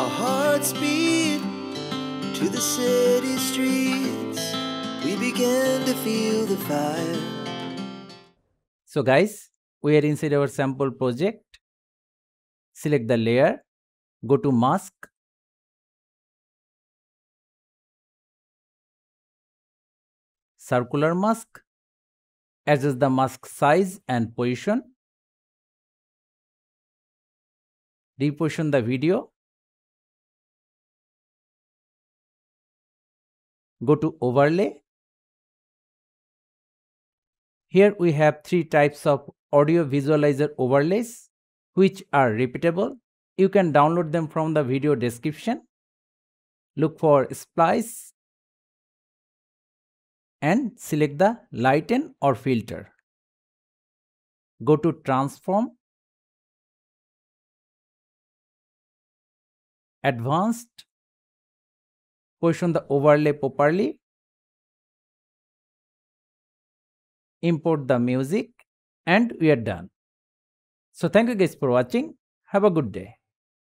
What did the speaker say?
Our hearts beat to the city streets. We began to feel the fire. So guys, we are inside our sample project. Select the layer, go to mask. Circular mask. Adjust the mask size and position. Reposition the video. Go to overlay. Here we have three types of audio visualizer overlays which are repeatable. You can download them from the video description. Look for splice and select the lighten or filter. Go to transform, advanced, position the overlay properly, import the music and we are done. So thank you guys for watching. Have a good day.